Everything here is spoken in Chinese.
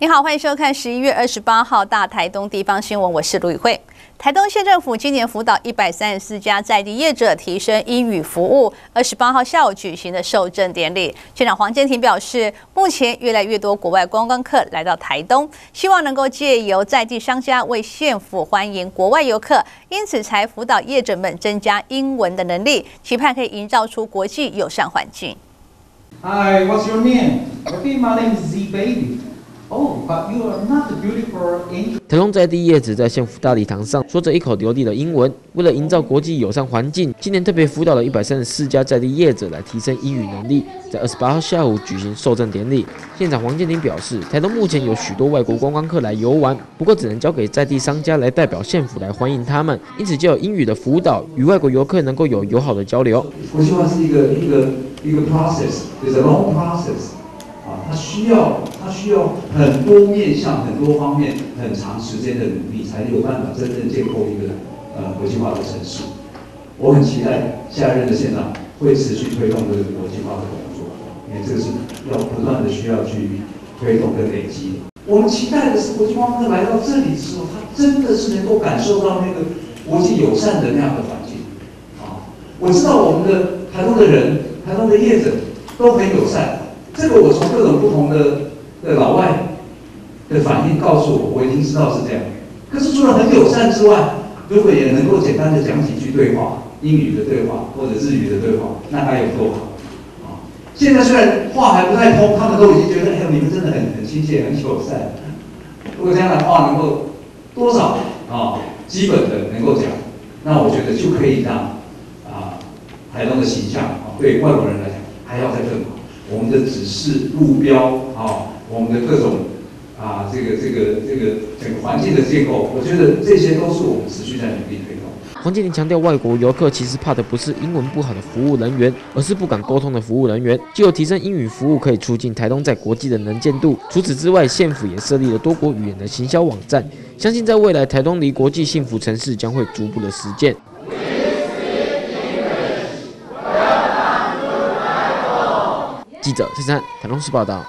你好，欢迎收看十一月二十八号大台东地方新闻，我是卢宇慧。台东县政府今年辅导一百三十四家在地业者提升英语服务。二十八号下午举行的受证典礼，县长黄建庭表示，目前越来越多国外观光客来到台东，希望能够借由在地商家为县府欢迎国外游客，因此才辅导业者们增加英文的能力，期盼可以营造出国际友善环境。Hi, what's your name? Okay, my name is Z Baby. 台东在地业者在县府大礼堂上说着一口流利的英文，为了营造国际友善环境，今年特别辅导了一百三十四家在地业者来提升英语能力。在二十八号下午举行受证典礼，县长黄建林表示，台东目前有许多外国观光客来游玩，不过只能交给在地商家来代表县府来欢迎他们，因此就有英语的辅导，与外国游客能够有友好的交流。国际化是一个一个一个 process，is a long process。啊，它需要它需要很多面向、很多方面、很长时间的努力，才有办法真正建构一个呃国际化的城市。我很期待下任的县长会持续推动这个国际化的工作，因为这个是要不断的需要去推动跟累积。我们期待的是国际观光客来到这里之后，他真的是能够感受到那个国际友善的那样的环境。啊，我知道我们的台东的人、台东的业者都很友善。这个我从各种不同的的老外的反应告诉我，我已经知道是这样。可是除了很友善之外，如果也能够简单的讲几句对话，英语的对话或者日语的对话，那该有多好啊！现在虽然话还不太通，他们都已经觉得，哎呦，你们真的很很亲切、很友善。如果这样的话能够多少啊，基本的能够讲，那我觉得就可以让啊台东的形象啊，对外国人来讲还要再更好。我们的指示路标啊，我们的各种啊，这个这个这个整个环境的结构，我觉得这些都是我们持续在努力推动。黄建林强调，外国游客其实怕的不是英文不好的服务人员，而是不敢沟通的服务人员。只有提升英语服务，可以促进台东在国际的能见度。除此之外，县府也设立了多国语言的行销网站，相信在未来，台东离国际幸福城市将会逐步的实践。记者陈珊台中市报道。